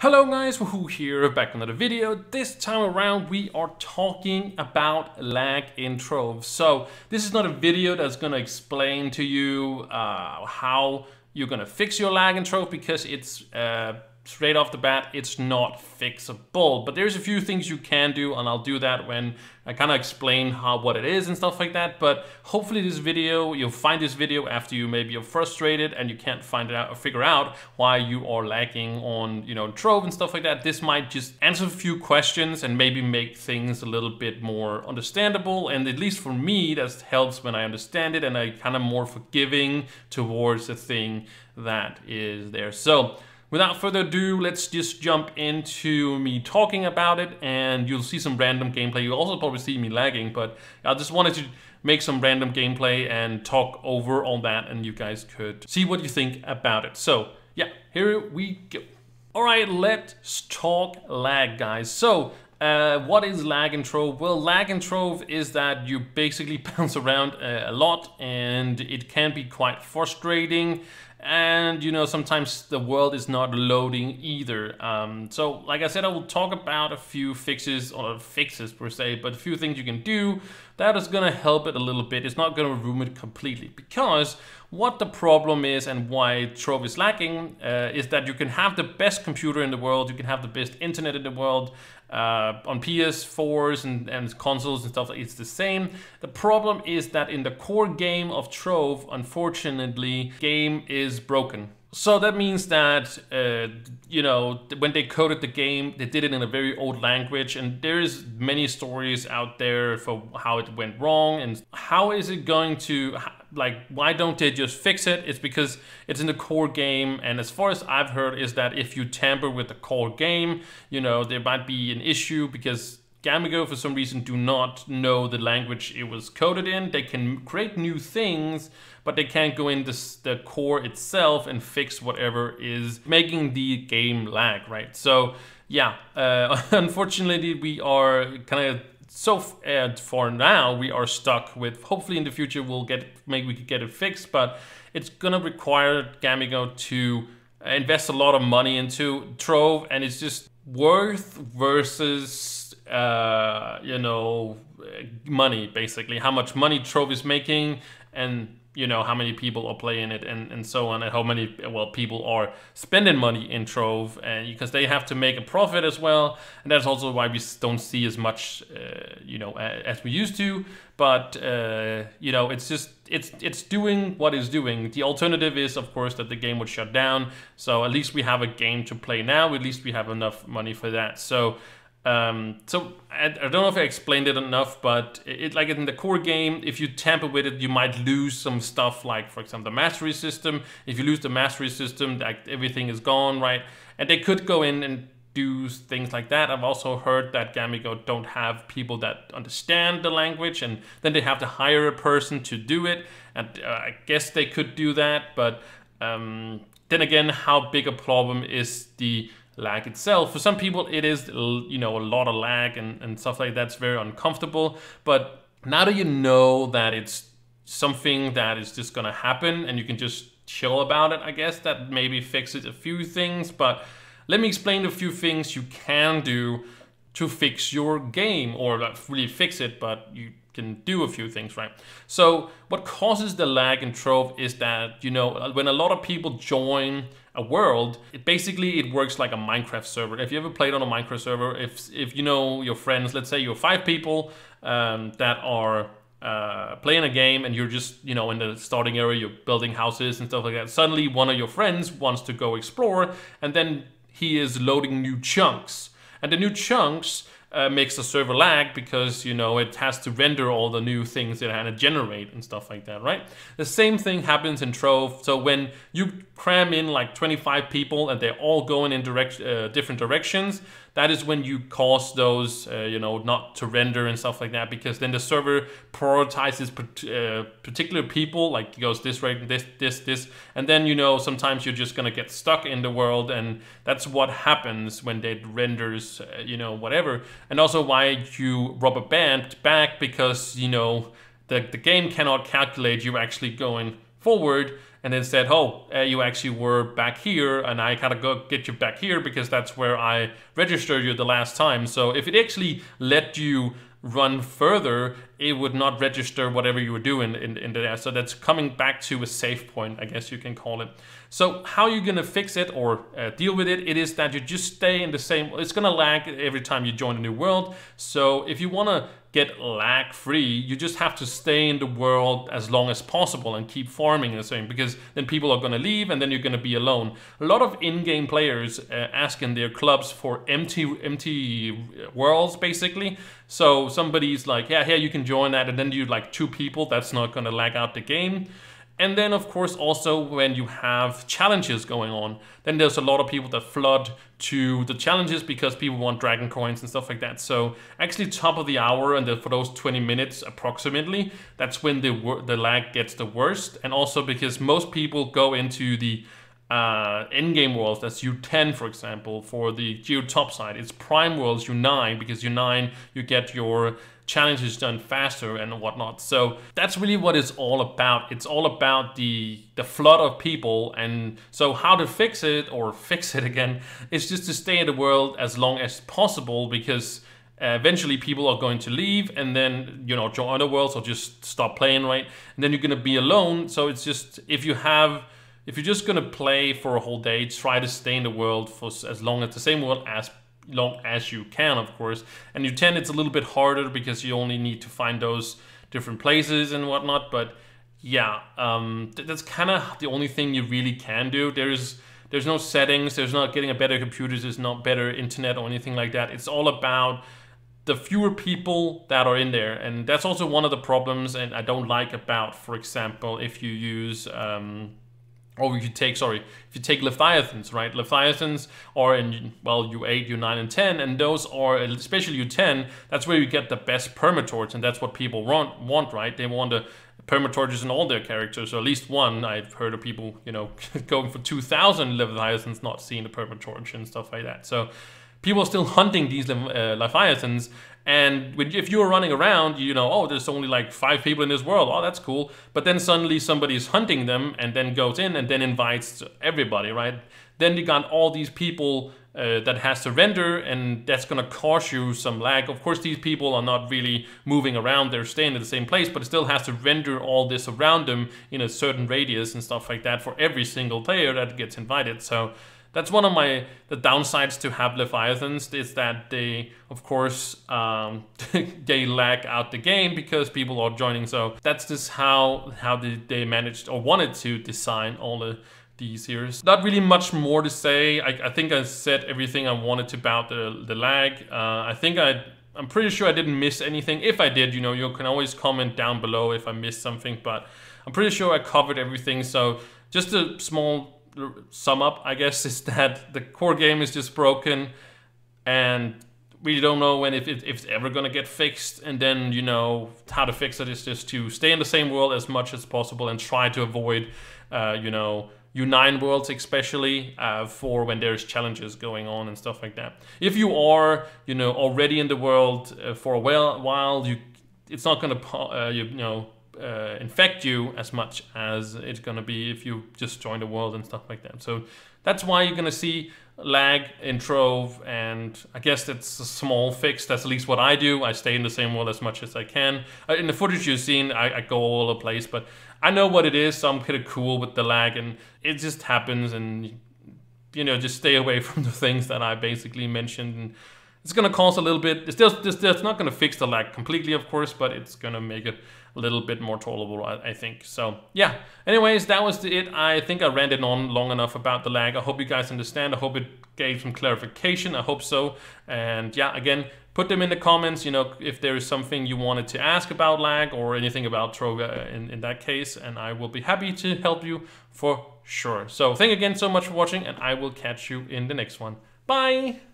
Hello guys, Wahoo here, back another video. This time around we are talking about lag in Trove. So this is not a video that's gonna explain to you uh, how you're gonna fix your lag in Trove because it's uh, straight off the bat, it's not fixable. But there's a few things you can do, and I'll do that when I kind of explain how what it is and stuff like that. But hopefully this video, you'll find this video after you maybe you're frustrated and you can't find it out or figure out why you are lagging on, you know, Trove and stuff like that. This might just answer a few questions and maybe make things a little bit more understandable. And at least for me, that helps when I understand it and I kind of more forgiving towards the thing that is there. So Without further ado, let's just jump into me talking about it and you'll see some random gameplay. You'll also probably see me lagging, but I just wanted to make some random gameplay and talk over all that and you guys could see what you think about it. So yeah, here we go. All right, let's talk lag, guys. So uh, what is lag and trove? Well, lag and trove is that you basically bounce around uh, a lot and it can be quite frustrating and you know sometimes the world is not loading either. Um, so like I said I will talk about a few fixes or fixes per se but a few things you can do that is gonna help it a little bit. It's not gonna ruin it completely because what the problem is and why Trove is lacking uh, is that you can have the best computer in the world you can have the best internet in the world uh, on PS4s and, and consoles and stuff, it's the same. The problem is that in the core game of Trove, unfortunately, game is broken. So that means that, uh, you know, when they coded the game, they did it in a very old language and there's many stories out there for how it went wrong and how is it going to, like, why don't they just fix it? It's because it's in the core game and as far as I've heard is that if you tamper with the core game, you know, there might be an issue because Gamigo, for some reason, do not know the language it was coded in. They can create new things, but they can't go into the core itself and fix whatever is making the game lag, right? So, yeah, uh, unfortunately, we are kind of so uh, for now we are stuck with. Hopefully, in the future, we'll get maybe we could get it fixed, but it's gonna require Gamigo to invest a lot of money into Trove, and it's just worth versus uh, you know, money basically, how much money Trove is making, and you know how many people are playing it and, and so on and how many well people are spending money in trove and because they have to make a profit as well and that's also why we don't see as much uh, you know as we used to. But uh, you know it's just it's it's doing what it's doing. The alternative is of course that the game would shut down. So at least we have a game to play now. At least we have enough money for that. So um, so I, I, don't know if I explained it enough, but it, like in the core game, if you tamper with it, you might lose some stuff. Like for example, the mastery system. If you lose the mastery system, like everything is gone, right? And they could go in and do things like that. I've also heard that Gamigo don't have people that understand the language, and then they have to hire a person to do it. And uh, I guess they could do that, but um, then again, how big a problem is the lag itself. For some people, it is, you know, a lot of lag and, and stuff like that's very uncomfortable. But now that you know that it's something that is just gonna happen and you can just chill about it, I guess that maybe fixes a few things. But let me explain a few things you can do to fix your game or not really fix it, but you can do a few things, right? So what causes the lag in Trove is that, you know, when a lot of people join a world, it basically it works like a Minecraft server. If you ever played on a Minecraft server, if if you know your friends, let's say you're five people um, that are uh, playing a game and you're just you know in the starting area, you're building houses and stuff like that. Suddenly, one of your friends wants to go explore, and then he is loading new chunks, and the new chunks uh, makes the server lag because you know it has to render all the new things it had to generate and stuff like that, right? The same thing happens in Trove. So when you cram in like 25 people and they're all going in direct uh, different directions, that is when you cause those, uh, you know, not to render and stuff like that, because then the server prioritizes uh, particular people, like goes this way, this, this, this, and then, you know, sometimes you're just gonna get stuck in the world, and that's what happens when it renders, uh, you know, whatever. And also why you rubber band back, because, you know, the, the game cannot calculate you actually going forward and then said, oh, uh, you actually were back here and I gotta go get you back here because that's where I registered you the last time. So if it actually let you run further, it would not register whatever you were doing in, in there. So that's coming back to a safe point, I guess you can call it. So how you're gonna fix it or uh, deal with it, it is that you just stay in the same, it's gonna lag every time you join a new world. So if you wanna get lag free, you just have to stay in the world as long as possible and keep farming the same because then people are gonna leave and then you're gonna be alone. A lot of in-game players uh, ask in their clubs for empty, empty worlds basically. So somebody's like, yeah, here you can join that and then you like two people, that's not gonna lag out the game. And then of course also when you have challenges going on, then there's a lot of people that flood to the challenges because people want dragon coins and stuff like that. So actually top of the hour and the, for those 20 minutes approximately, that's when the, the lag gets the worst. And also because most people go into the uh, in-game worlds, that's U10 for example, for the Geode Topside. It's Prime Worlds U9 because U9 you get your challenges done faster and whatnot. So that's really what it's all about. It's all about the the flood of people and so how to fix it or fix it again is just to stay in the world as long as possible because uh, eventually people are going to leave and then you know join other worlds or just stop playing right and then you're gonna be alone so it's just if you have if you're just gonna play for a whole day try to stay in the world for as long as the same world as long as you can, of course. And U10, it's a little bit harder because you only need to find those different places and whatnot. But yeah, um, th that's kind of the only thing you really can do. There's there's no settings. There's not getting a better computer. There's not better internet or anything like that. It's all about the fewer people that are in there, and that's also one of the problems. And I don't like about, for example, if you use um, or you take, sorry, if you take Leviathans, right? Leviathans are in, well, U8, U9, and 10, and those are, especially U10, that's where you get the best permatorch, and that's what people want, want right? They want the permatorches in all their characters, or at least one. I've heard of people, you know, going for 2,000 Leviathans, not seeing the permatorch and stuff like that. So people are still hunting these uh, Leviathans, and when, if you're running around, you know, oh, there's only like five people in this world. Oh, that's cool. But then suddenly somebody's hunting them and then goes in and then invites everybody, right? Then you got all these people uh, that has to render and that's going to cause you some lag. Of course, these people are not really moving around. They're staying in the same place, but it still has to render all this around them in a certain radius and stuff like that for every single player that gets invited. So that's one of my the downsides to have leviathans is that they of course um, they lag out the game because people are joining. So that's just how how they, they managed or wanted to design all the these here not really much more to say. I, I think I said everything I wanted to about the, the lag. Uh, I think I I'm pretty sure I didn't miss anything. If I did you know you can always comment down below if I missed something but I'm pretty sure I covered everything. So just a small sum up, I guess, is that the core game is just broken and we don't know when if, if it's ever going to get fixed and then you know how to fix it is just to stay in the same world as much as possible and try to avoid uh, you know u9 worlds especially uh, for when there's challenges going on and stuff like that. If you are you know already in the world uh, for a while, while you it's not going to uh, you know uh, infect you as much as it's going to be if you just join the world and stuff like that. So that's why you're going to see lag in Trove, and I guess that's a small fix. That's at least what I do. I stay in the same world as much as I can. Uh, in the footage you've seen, I, I, go all over the place, but I know what it is, so I'm kind of cool with the lag, and it just happens, and you know, just stay away from the things that I basically mentioned. And it's going to cause a little bit. It's still, it's, it's not going to fix the lag completely, of course, but it's going to make it a little bit more tolerable, I, I think. So yeah, anyways, that was it. I think I ranted on long enough about the lag. I hope you guys understand. I hope it gave some clarification. I hope so. And yeah, again, put them in the comments, you know, if there is something you wanted to ask about lag or anything about Trove uh, in, in that case, and I will be happy to help you for sure. So thank you again so much for watching, and I will catch you in the next one. Bye!